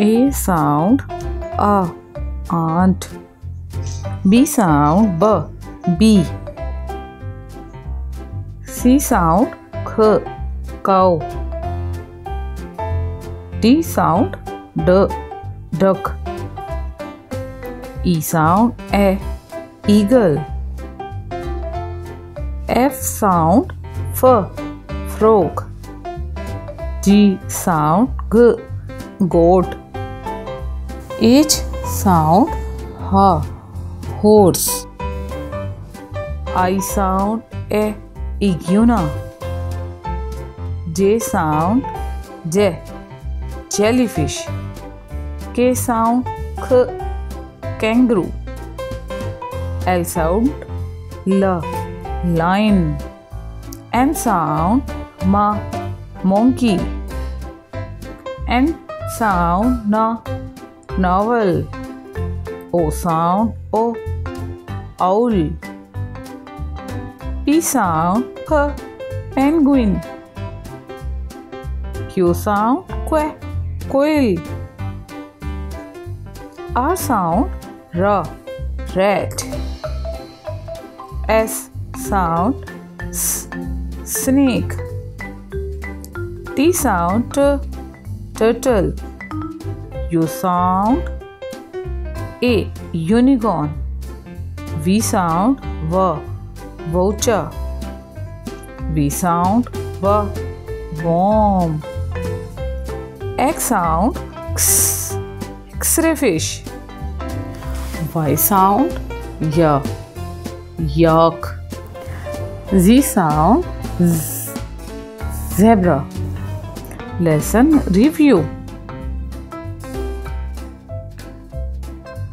A sound A ant. B sound B bee C sound K cow. D sound D duck. E sound E eagle. F sound F frog. G sound G goat H sound H horse I sound A iguana J sound J jellyfish K sound K kangaroo L sound L lion M sound Ma monkey N sound Na novel O sound O owl. P sound penguin? Q sound Que quail R sound R rat S sound S snake. T sound T turtle U sound A unicorn V sound V voucher V sound V worm X sound X X-ray fish Y sound Y yak Z sound Z zebra. Lesson review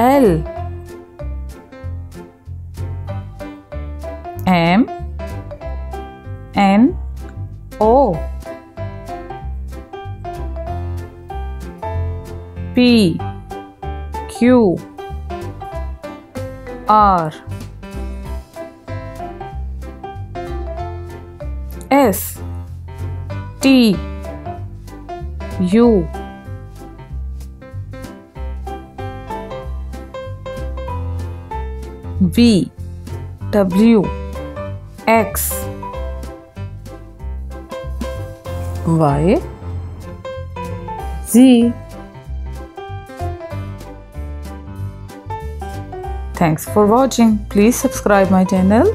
L. M. N. O. P. Q. R. S. T. U W X Y Z Thanks for watching. Please subscribe my channel.